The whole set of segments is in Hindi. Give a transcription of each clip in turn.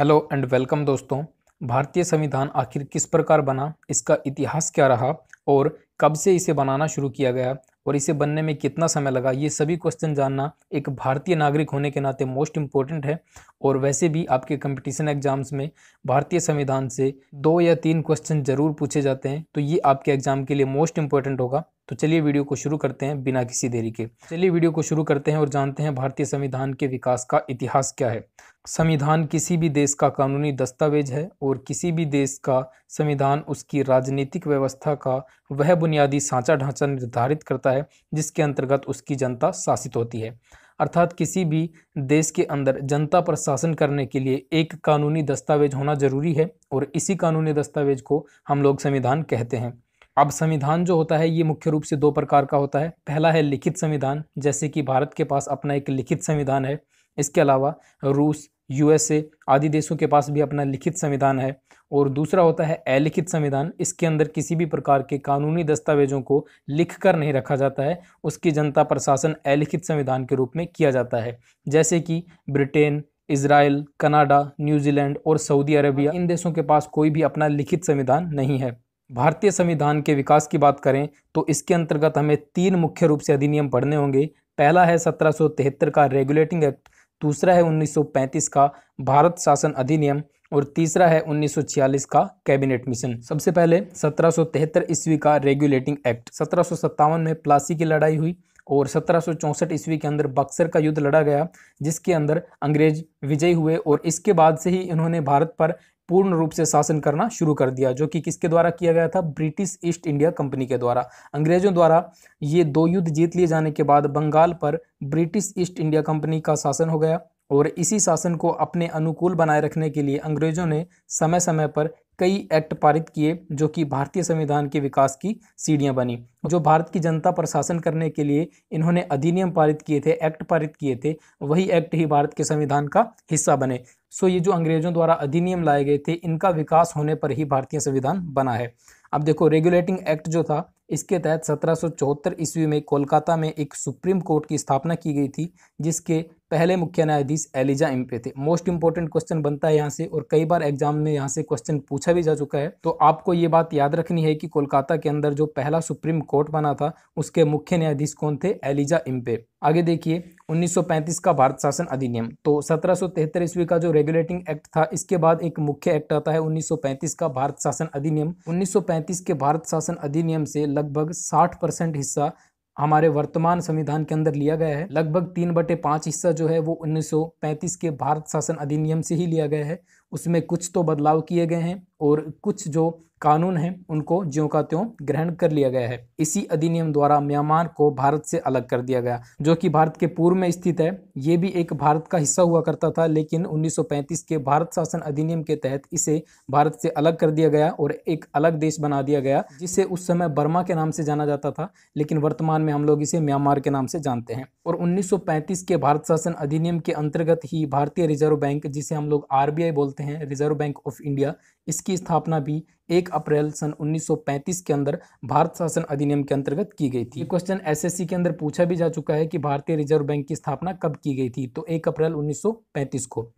हेलो एंड वेलकम दोस्तों। भारतीय संविधान आखिर किस प्रकार बना, इसका इतिहास क्या रहा और कब से इसे बनाना शुरू किया गया और इसे बनने में कितना समय लगा, ये सभी क्वेश्चन जानना एक भारतीय नागरिक होने के नाते मोस्ट इम्पोर्टेंट है। और वैसे भी आपके कंपटीशन एग्ज़ाम्स में भारतीय संविधान से दो या तीन क्वेश्चन ज़रूर पूछे जाते हैं तो ये आपके एग्ज़ाम के लिए मोस्ट इंपॉर्टेंट होगा। तो चलिए वीडियो को शुरू करते हैं बिना किसी देरी के। चलिए वीडियो को शुरू करते हैं और जानते हैं भारतीय संविधान के विकास का इतिहास क्या है। संविधान किसी भी देश का कानूनी दस्तावेज़ है और किसी भी देश का संविधान उसकी राजनीतिक व्यवस्था का वह बुनियादी सांचा ढांचा निर्धारित करता है, जिसके अंतर्गत उसकी जनता शासित होती है। अर्थात किसी भी देश के अंदर जनता पर शासन करने के लिए एक कानूनी दस्तावेज़ होना ज़रूरी है और इसी कानूनी दस्तावेज़ को हम लोग संविधान कहते हैं। अब संविधान जो होता है, ये मुख्य रूप से दो प्रकार का होता है। पहला है लिखित संविधान, जैसे कि भारत के पास अपना एक लिखित संविधान है। इसके अलावा रूस, यूएसए आदि देशों के पास भी अपना लिखित संविधान है। और दूसरा होता है अलिखित संविधान, इसके अंदर किसी भी प्रकार के कानूनी दस्तावेजों को लिख कर नहीं रखा जाता है। उसकी जनता प्रशासन अलिखित संविधान के रूप में किया जाता है। जैसे कि Britain Israel Canada, New Zealand और सऊदी अरेबिया, इन देशों के पास कोई भी अपना लिखित संविधान नहीं है। भारतीय संविधान के विकास की बात करें तो इसके अंतर्गत हमें तीन मुख्य रूप से अधिनियम पढ़ने होंगे। पहला है सत्रह सौ तिहत्तर का रेगुलेटिंग एक्ट, दूसरा है 1935 का भारत शासन अधिनियम और तीसरा है 1946 का कैबिनेट मिशन। सबसे पहले सत्रह सौ तिहत्तर ईस्वी का रेगुलेटिंग एक्ट, सत्रह सौ सत्तावन में प्लासी की लड़ाई हुई और सत्रह ईस्वी के अंदर बक्सर का युद्ध लड़ा गया, जिसके अंदर अंग्रेज़ विजयी हुए और इसके बाद से ही इन्होंने भारत पर पूर्ण रूप से शासन करना शुरू कर दिया, जो कि किसके द्वारा किया गया था? ब्रिटिश ईस्ट इंडिया कंपनी के द्वारा। अंग्रेज़ों द्वारा ये दो युद्ध जीत लिए जाने के बाद बंगाल पर ब्रिटिश ईस्ट इंडिया कंपनी का शासन हो गया और इसी शासन को अपने अनुकूल बनाए रखने के लिए अंग्रेज़ों ने समय समय पर कई एक्ट पारित किए, जो कि भारतीय संविधान के विकास की सीढ़ियाँ बनी। जो भारत की जनता पर शासन करने के लिए इन्होंने अधिनियम पारित किए थे, एक्ट पारित किए थे, वही एक्ट ही भारत के संविधान का हिस्सा बने। सो ये जो अंग्रेज़ों द्वारा अधिनियम लाए गए थे, इनका विकास होने पर ही भारतीय संविधान बना है। अब देखो, रेगुलेटिंग एक्ट जो था इसके तहत सत्रह ईस्वी में कोलकाता में एक सुप्रीम कोर्ट की स्थापना की गई थी, जिसके पहले मुख्य न्यायाधीश एलिजा इम्पे थे। मोस्ट इंपॉर्टेंट क्वेश्चन बनता है यहाँ से, और कई बार एग्ज़ाम में यहाँ से क्वेश्चन पूछा भी जा चुका है। तो आपको ये बात याद रखनी है कि कोलकाता के अंदर जो पहला सुप्रीम कोर्ट बना था, उसके मुख्य न्यायाधीश कौन थे? एलिजा इम्पे आगे देखिए 1935 का भारत शासन अधिनियम। तो सत्रह ईस्वी का जो रेगुलेटिंग एक्ट था, इसके बाद एक मुख्य एक्ट आता है 1935 का भारत शासन अधिनियम। 1935 के भारत शासन अधिनियम से लगभग 60 परसेंट हिस्सा हमारे वर्तमान संविधान के अंदर लिया गया है। लगभग तीन बटे पाँच हिस्सा जो है वो 1935 के भारत शासन अधिनियम से ही लिया गया है। उसमें कुछ तो बदलाव किए गए हैं और कुछ जो कानून हैं, उनको ज्यों का त्यों ग्रहण कर लिया गया है। इसी अधिनियम द्वारा म्यांमार को भारत से अलग कर दिया गया, जो कि भारत के पूर्व में स्थित है। ये भी एक भारत का हिस्सा हुआ करता था, लेकिन 1935 के भारत शासन अधिनियम के तहत इसे भारत से अलग कर दिया गया और एक अलग देश बना दिया गया, जिसे उस समय बर्मा के नाम से जाना जाता था, लेकिन वर्तमान में हम लोग इसे म्यांमार के नाम से जानते हैं। और उन्नीस सौ पैंतीस के भारत शासन अधिनियम के अंतर्गत ही भारतीय रिज़र्व बैंक, जिसे हम लोग आरबीआई बोलते हैं रिज़र्व बैंक ऑफ़ इंडिया इसकी स्थापना भी एक अप्रैल सन 1935 के अंदर भारत शासन अधिनियम के अंतर्गत की गई थी। क्वेश्चन एसएससी के अंदर पूछा भी जा चुका है कि भारतीय रिज़र्व बैंक की स्थापना कब की गई थी तो एक अप्रैल 1935 को।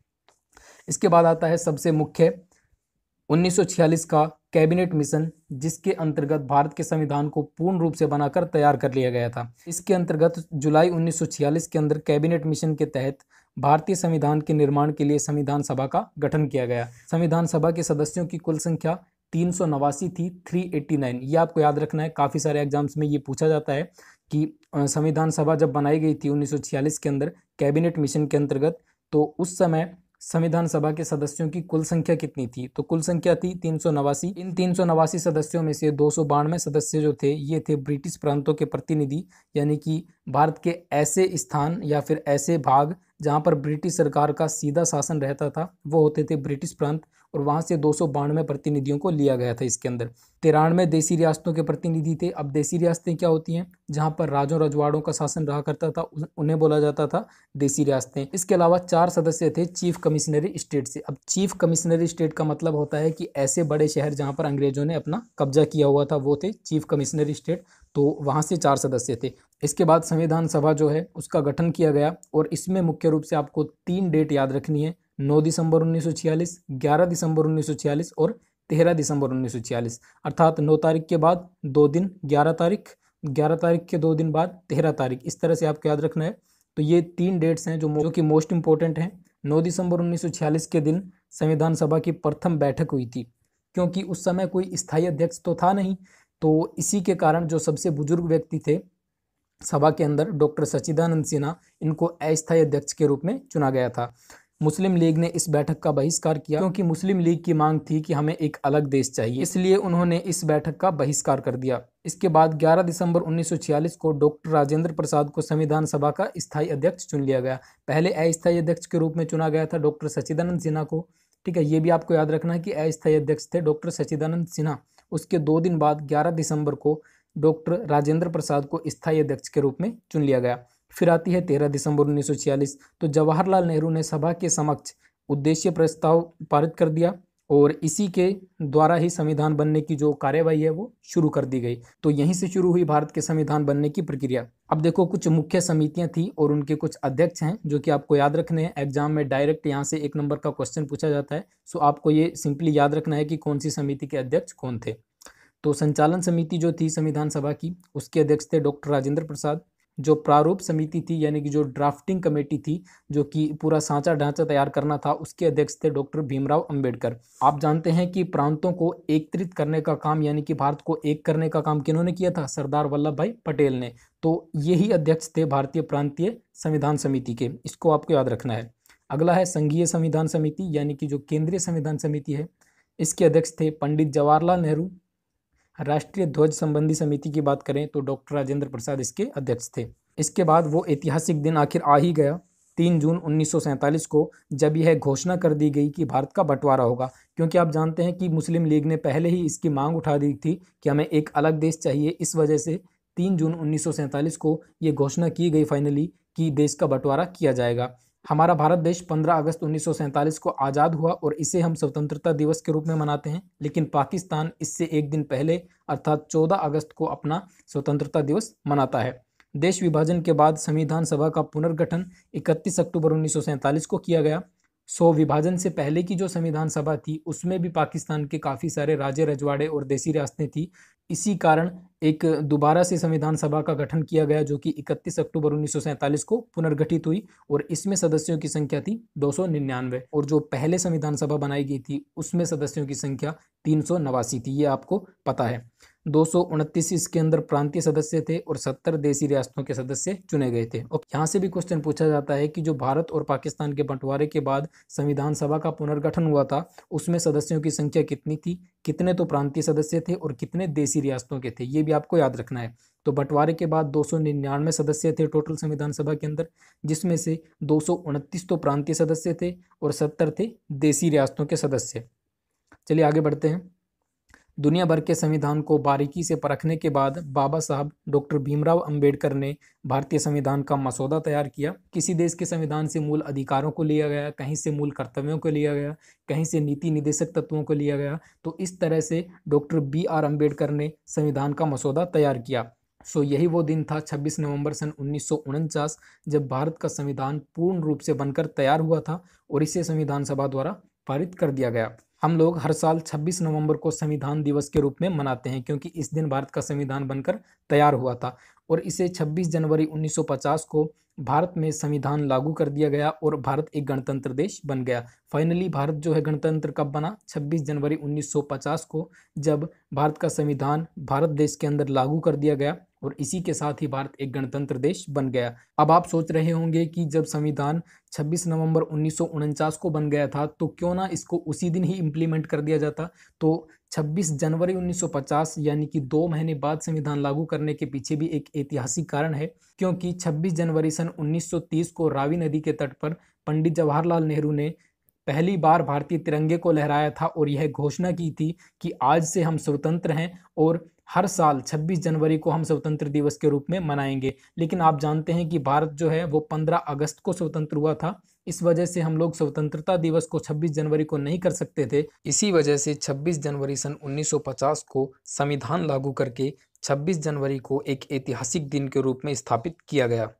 इसके बाद आता है सबसे मुख्य 1946 का कैबिनेट मिशन जिसके अंतर्गत भारत के संविधान को पूर्ण रूप से बनाकर तैयार कर लिया गया था। इसके अंतर्गत जुलाई 1946 के अंदर कैबिनेट मिशन के तहत भारतीय संविधान के निर्माण के लिए संविधान सभा का गठन किया गया। संविधान सभा के सदस्यों की कुल संख्या तीन सौ नवासी थी, थ्री एट्टी नाइन। ये आपको याद रखना है, काफ़ी सारे एग्ज़ाम्स में ये पूछा जाता है कि संविधान सभा जब बनाई गई थी 1946 के अंदर कैबिनेट मिशन के अंतर्गत तो उस समय संविधान सभा के सदस्यों की कुल संख्या कितनी थी? तो कुल संख्या थी तीन सौ नवासी। इन तीन सौ नवासी सदस्यों में से दो सौ बानवे सदस्य जो थे, ये थे ब्रिटिश प्रांतों के प्रतिनिधि, यानी कि भारत के ऐसे स्थान या फिर ऐसे भाग जहाँ पर ब्रिटिश सरकार का सीधा शासन रहता था, वो होते थे ब्रिटिश प्रांत और वहाँ से दो सौ बानवे प्रतिनिधियों को लिया गया था इसके अंदर। तिरानवे देसी रियासतों के प्रतिनिधि थे। अब देसी रियासतें क्या होती हैं? जहाँ पर राजों रजवाड़ों का शासन रहा करता था उन्हें बोला जाता था देसी रियासतें। इसके अलावा चार सदस्य थे चीफ कमिश्नरी स्टेट से। अब चीफ कमिश्नरी स्टेट का मतलब होता है कि ऐसे बड़े शहर जहाँ पर अंग्रेज़ों ने अपना कब्जा किया हुआ था, वो थे चीफ कमिश्नरी स्टेट। तो वहाँ से चार सदस्य थे। इसके बाद संविधान सभा जो है उसका गठन किया गया और इसमें मुख्य रूप से आपको तीन डेट याद रखनी है। 9 दिसंबर 1946, 11 दिसंबर 1946 और 13 दिसंबर 1946 अर्थात 9 तारीख के बाद दो दिन 11 तारीख 11 तारीख के दो दिन बाद 13 तारीख। इस तरह से आपको याद रखना है। तो ये तीन डेट्स हैं जो जो कि मोस्ट इंपॉर्टेंट हैं। 9 दिसंबर 1946 के दिन संविधान सभा की प्रथम बैठक हुई थी क्योंकि उस समय कोई स्थायी अध्यक्ष तो था नहीं। तो इसी के कारण जो सबसे बुज़ुर्ग व्यक्ति थे सभा के अंदर डॉक्टर सच्चिदानंद सिन्हा इनको अस्थायी अध्यक्ष के रूप में चुना गया था। मुस्लिम लीग ने इस बैठक का बहिष्कार किया क्योंकि मुस्लिम लीग की मांग थी कि हमें एक अलग देश चाहिए, इसलिए उन्होंने इस बैठक का बहिष्कार कर दिया। इसके बाद 11 दिसंबर 1946 को डॉक्टर राजेंद्र प्रसाद को संविधान सभा का स्थायी अध्यक्ष चुन लिया गया। पहले अस्थायी अध्यक्ष के रूप में चुना गया था डॉक्टर सचिदानंद सिन्हा को। ठीक है, ये भी आपको याद रखना है कि अस्थायी अध्यक्ष थे डॉक्टर सचिदानंद सिन्हा। उसके दो दिन बाद ग्यारह दिसंबर को डॉक्टर राजेंद्र प्रसाद को स्थायी अध्यक्ष के रूप में चुन लिया गया। फिर आती है तेरह दिसंबर उन्नीस सौ छियालीस तो जवाहरलाल नेहरू ने सभा के समक्ष उद्देश्य प्रस्ताव पारित कर दिया और इसी के द्वारा ही संविधान बनने की जो कार्यवाही है वो शुरू कर दी गई। तो यहीं से शुरू हुई भारत के संविधान बनने की प्रक्रिया। अब देखो, कुछ मुख्य समितियाँ थी और उनके कुछ अध्यक्ष हैं जो कि आपको याद रखने हैं। एग्ज़ाम में डायरेक्ट यहाँ से एक नंबर का क्वेश्चन पूछा जाता है। सो आपको ये सिंपली याद रखना है कि कौन सी समिति के अध्यक्ष कौन थे। तो संचालन समिति जो थी संविधान सभा की, उसके अध्यक्ष थे डॉक्टर राजेंद्र प्रसाद, जो प्रारूप समिति थी, यानी कि जो ड्राफ्टिंग कमेटी थी, जो कि पूरा सांचा ढांचा तैयार करना था, उसके अध्यक्ष थे डॉक्टर भीमराव अंबेडकर। आप जानते हैं कि प्रांतों को एकत्रित करने का काम, यानी कि भारत को एक करने का काम किन्होंने किया था? सरदार वल्लभ भाई पटेल ने। तो यही अध्यक्ष थे भारतीय प्रांतीय संविधान समिति के। इसको आपको याद रखना है। अगला है संघीय संविधान समिति, यानी कि जो केंद्रीय संविधान समिति है। इसके अध्यक्ष थे पंडित जवाहरलाल नेहरू राष्ट्रीय ध्वज संबंधी समिति की बात करें तो डॉक्टर राजेंद्र प्रसाद इसके अध्यक्ष थे। इसके बाद वो ऐतिहासिक दिन आखिर आ ही गया। तीन जून उन्नीस सौ सैंतालीस को जब यह घोषणा कर दी गई कि भारत का बंटवारा होगा, क्योंकि आप जानते हैं कि मुस्लिम लीग ने पहले ही इसकी मांग उठा दी थी कि हमें एक अलग देश चाहिए। इस वजह से तीन जून उन्नीस सौ सैंतालीस को ये घोषणा की गई फाइनली कि देश का बंटवारा किया जाएगा। हमारा भारत देश 15 अगस्त उन्नीस सौ सैंतालीस को आज़ाद हुआ और इसे हम स्वतंत्रता दिवस के रूप में मनाते हैं। लेकिन पाकिस्तान इससे एक दिन पहले, अर्थात 14 अगस्त को अपना स्वतंत्रता दिवस मनाता है। देश विभाजन के बाद संविधान सभा का पुनर्गठन 31 अक्टूबर उन्नीस सौ सैंतालीस को किया गया। सो विभाजन से पहले की जो संविधान सभा थी, उसमें भी पाकिस्तान के काफ़ी सारे राजे रजवाड़े और देसी रियासतें थी इसी कारण एक दोबारा से संविधान सभा का गठन किया गया, जो कि 31 अक्टूबर उन्नीस को पुनर्गठित हुई और इसमें सदस्यों की संख्या थी दो सौ निन्यानवे और जो पहले संविधान सभा बनाई गई थी, उसमें सदस्यों की संख्या तीन सौ नवासी थी। ये आपको पता है। दो इसके अंदर प्रांतीय सदस्य थे और सत्तर देसी रियासतों के सदस्य चुने गए थे। और यहाँ से भी क्वेश्चन पूछा जाता है कि जो भारत और पाकिस्तान के बंटवारे के बाद संविधान सभा का पुनर्गठन हुआ था, उसमें सदस्यों की संख्या कितनी थी? कितने तो प्रांतीय सदस्य थे और कितने देसी रियासतों के थे? ये भी आपको याद रखना है। तो बंटवारे के बाद दो सौ निन्यानवे सदस्य थे टोटल संविधान सभा के अंदर, जिसमें से दो सौ उनतीस तो प्रांतीय सदस्य थे और सत्तर थे देसी रियासतों के सदस्य। चलिए आगे बढ़ते हैं। दुनिया भर के संविधान को बारीकी से परखने के बाद बाबा साहब डॉक्टर भीमराव अंबेडकर ने भारतीय संविधान का मसौदा तैयार किया। किसी देश के संविधान से मूल अधिकारों को लिया गया, कहीं से मूल कर्तव्यों को लिया गया, कहीं से नीति निदेशक तत्वों को लिया गया तो इस तरह से डॉक्टर बी आर अंबेडकर ने संविधान का मसौदा तैयार किया। सो यही वो दिन था 26 नवंबर सन उन्नीस सौ उनचास, जब भारत का संविधान पूर्ण रूप से बनकर तैयार हुआ था और इसे संविधान सभा द्वारा पारित कर दिया गया। हम लोग हर साल 26 नवंबर को संविधान दिवस के रूप में मनाते हैं, क्योंकि इस दिन भारत का संविधान बनकर तैयार हुआ था। और इसे 26 जनवरी 1950 को भारत में संविधान लागू कर दिया गया और भारत एक गणतंत्र देश बन गया। फाइनली भारत जो है गणतंत्र कब बना? 26 जनवरी 1950 को, जब भारत का संविधान भारत देश के अंदर लागू कर दिया गया। और इसी के साथ ही भारत एक गणतंत्र देश बन गया। अब आप सोच रहे होंगे कि जब संविधान 26 नवंबर उन्नीस को बन गया था तो क्यों ना इसको उसी दिन ही इम्प्लीमेंट कर दिया जाता? तो 26 जनवरी 1950 यानी कि दो महीने बाद संविधान लागू करने के पीछे भी एक ऐतिहासिक कारण है, क्योंकि 26 जनवरी सन 1930 को रावी नदी के तट पर पंडित जवाहरलाल नेहरू ने पहली बार भारतीय तिरंगे को लहराया था और यह घोषणा की थी कि आज से हम स्वतंत्र हैं और हर साल 26 जनवरी को हम स्वतंत्र दिवस के रूप में मनाएँगे। लेकिन आप जानते हैं कि भारत जो है, वो 15 अगस्त को स्वतंत्र हुआ था। इस वजह से हम लोग स्वतंत्रता दिवस को 26 जनवरी को नहीं कर सकते थे। इसी वजह से 26 जनवरी सन 1950 को संविधान लागू करके 26 जनवरी को एक ऐतिहासिक दिन के रूप में स्थापित किया गया।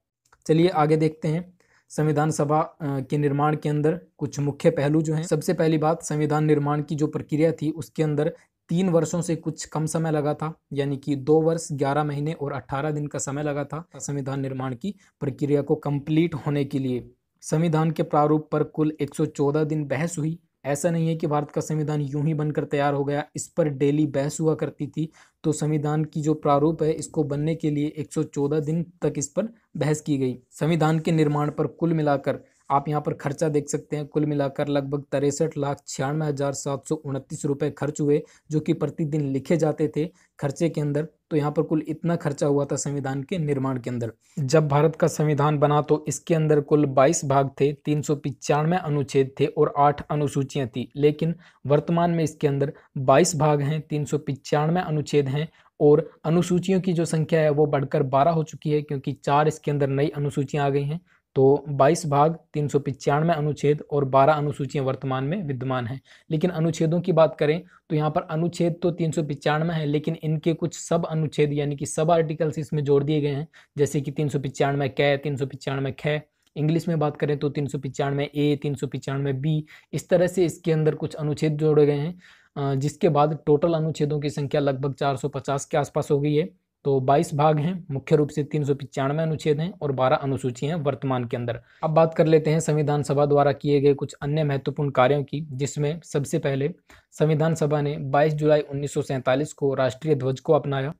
चलिए आगे देखते हैं। संविधान सभा के निर्माण के अंदर कुछ मुख्य पहलू जो हैं। सबसे पहली बात, संविधान निर्माण की जो प्रक्रिया थी, उसके अंदर तीन वर्षों से कुछ कम समय लगा था, यानी कि दो वर्ष, ग्यारह महीने और अट्ठारह दिन का समय लगा था संविधान निर्माण की प्रक्रिया को कंप्लीट होने के लिए। संविधान के प्रारूप पर कुल 114 दिन बहस हुई। ऐसा नहीं है कि भारत का संविधान यूँ ही बनकर तैयार हो गया, इस पर डेली बहस हुआ करती थी तो संविधान की जो प्रारूप है, इसको बनने के लिए 114 दिन तक इस पर बहस की गई। संविधान के निर्माण पर कुल मिलाकर आप यहाँ पर खर्चा देख सकते हैं। कुल मिलाकर लगभग तिरसठ लाख छियानवे हज़ार सात सौ उनतीस रुपये खर्च हुए, जो कि प्रतिदिन लिखे जाते थे खर्चे के अंदर। तो यहाँ पर कुल इतना खर्चा हुआ था संविधान के निर्माण के अंदर। जब भारत का संविधान बना तो इसके अंदर कुल 22 भाग थे, तीन सौ पिचानवे अनुच्छेद थे और आठ अनुसूचियाँ थी। लेकिन वर्तमान में इसके अंदर 22 भाग हैं, तीन सौ पिचानवे अनुच्छेद हैं और अनुसूचियों की जो संख्या है, वो बढ़कर 12 हो चुकी है, क्योंकि चार इसके अंदर नई अनुसूचियाँ आ गई हैं। तो 22 भाग तीन सौ पिचानवे अनुच्छेद और 12 अनुसूचियाँ वर्तमान में विद्यमान हैं। लेकिन अनुच्छेदों की बात करें तो यहाँ पर अनुच्छेद तो तीन सौ पिचानवे है, लेकिन इनके कुछ सब अनुच्छेद यानी कि सब आर्टिकल्स इसमें जोड़ दिए गए हैं, जैसे कि तीन सौ पिचानवे कै, तीन सौ पिचानवे ख। इंग्लिश में बात करें तो तीन सौ पिचानवे ए, तीन सौ पिचानवे बी, इस तरह से इसके अंदर कुछ अनुच्छेद जोड़े गए हैं जिसके बाद टोटल अनुच्छेदों की संख्या लगभग 450 के आसपास हो गई है। तो 22 भाग हैं, मुख्य रूप से तीन सौ पंचानवे अनुच्छेद हैं और 12 अनुसूची हैं वर्तमान के अंदर। अब बात कर लेते हैं संविधान सभा द्वारा किए गए कुछ अन्य महत्वपूर्ण कार्यों की, जिसमें सबसे पहले संविधान सभा ने 22 जुलाई उन्नीस सौ सैंतालीस को राष्ट्रीय ध्वज को अपनाया,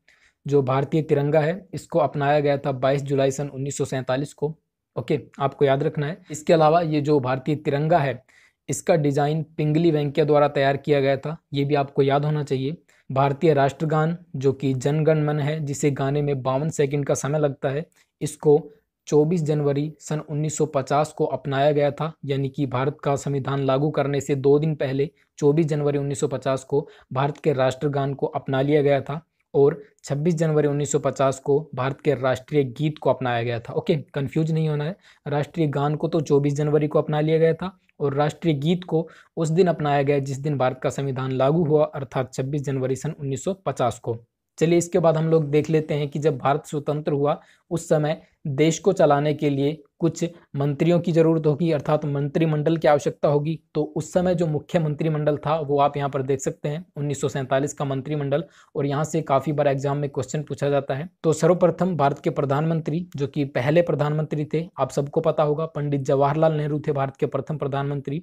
जो भारतीय तिरंगा है, इसको अपनाया गया था 22 जुलाई सन उन्नीस सौ सैंतालीस को। ओके, आपको याद रखना है। इसके अलावा ये जो भारतीय तिरंगा है, इसका डिज़ाइन पिंगली वेंकैया द्वारा तैयार किया गया था, ये भी आपको याद होना चाहिए। भारतीय राष्ट्रगान, जो कि जनगण मन है, जिसे गाने में बावन सेकंड का समय लगता है, इसको 24 जनवरी सन 1950 को अपनाया गया था, यानी कि भारत का संविधान लागू करने से दो दिन पहले 24 जनवरी 1950 को भारत के राष्ट्रगान को अपना लिया गया था। और 26 जनवरी 1950 को भारत के राष्ट्रीय गीत को अपनाया गया था। ओके कंफ्यूज नहीं होना है। राष्ट्रीय गान को तो 24 जनवरी को अपना लिया गया था और राष्ट्रीय गीत को उस दिन अपनाया गया जिस दिन भारत का संविधान लागू हुआ, अर्थात 26 जनवरी सन 1950 को। चलिए इसके बाद हम लोग देख लेते हैं कि जब भारत स्वतंत्र हुआ, उस समय देश को चलाने के लिए कुछ मंत्रियों की ज़रूरत होगी, अर्थात मंत्रिमंडल की आवश्यकता होगी। तो उस समय जो मुख्य मंत्रिमंडल था, वो आप यहाँ पर देख सकते हैं, उन्नीस सौ सैंतालीस का मंत्रिमंडल, और यहाँ से काफ़ी बार एग्ज़ाम में क्वेश्चन पूछा जाता है। तो सर्वप्रथम भारत के प्रधानमंत्री, जो कि पहले प्रधानमंत्री थे, आप सबको पता होगा, पंडित जवाहरलाल नेहरू थे भारत के प्रथम प्रधानमंत्री।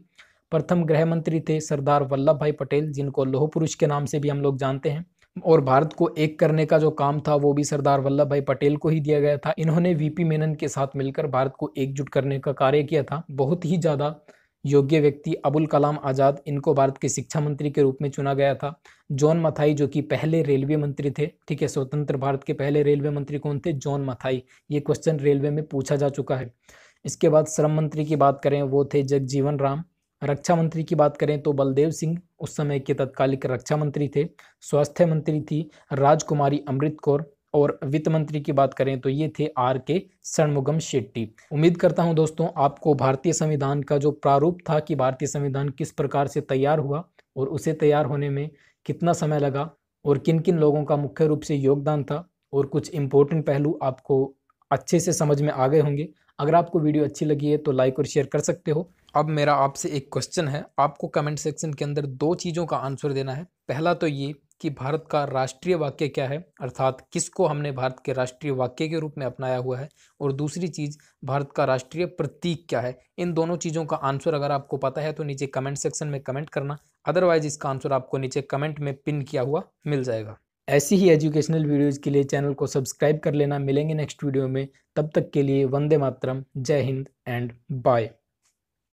प्रथम गृह मंत्री थे सरदार वल्लभ भाई पटेल, जिनको लोह पुरुष के नाम से भी हम लोग जानते हैं। और भारत को एक करने का जो काम था, वो भी सरदार वल्लभ भाई पटेल को ही दिया गया था। इन्होंने वीपी मेनन के साथ मिलकर भारत को एकजुट करने का कार्य किया था। बहुत ही ज़्यादा योग्य व्यक्ति अबुल कलाम आज़ाद, इनको भारत के शिक्षा मंत्री के रूप में चुना गया था। जॉन मथाई, जो कि पहले रेलवे मंत्री थे, ठीक है, स्वतंत्र भारत के पहले रेलवे मंत्री कौन थे? जॉन मथाई। ये क्वेश्चन रेलवे में पूछा जा चुका है। इसके बाद श्रम मंत्री की बात करें, वो थे जगजीवन राम। रक्षा मंत्री की बात करें तो बलदेव सिंह उस समय के तत्कालिक रक्षा मंत्री थे, स्वास्थ्य मंत्री थी राजकुमारी अमृत कौर और वित्त मंत्री की बात करें तो ये थे आर के षणमुगम शेट्टी। उम्मीद करता हूँ दोस्तों आपको भारतीय संविधान का जो प्रारूप था कि भारतीय संविधान किस प्रकार से तैयार हुआ और उसे तैयार होने में कितना समय लगा और किन किन लोगों का मुख्य रूप से योगदान था और कुछ इम्पोर्टेंट पहलू आपको अच्छे से समझ में आ गए होंगे। अगर आपको वीडियो अच्छी लगी है तो लाइक और शेयर कर सकते हो। अब मेरा आपसे एक क्वेश्चन है। आपको कमेंट सेक्शन के अंदर दो चीज़ों का आंसर देना है। पहला तो ये कि भारत का राष्ट्रीय वाक्य क्या है? अर्थात किसको हमने भारत के राष्ट्रीय वाक्य के रूप में अपनाया हुआ है? और दूसरी चीज़, भारत का राष्ट्रीय प्रतीक क्या है? इन दोनों चीज़ों का आंसर अगर आपको पता है तो नीचे कमेंट सेक्शन में कमेंट करना। अदरवाइज़ इसका आंसर आपको नीचे कमेंट में पिन किया हुआ मिल जाएगा। ऐसी ही एजुकेशनल वीडियोज़ के लिए चैनल को सब्सक्राइब कर लेना। मिलेंगे नेक्स्ट वीडियो में। तब तक के लिए वंदे मातरम। जय हिंद एंड बाय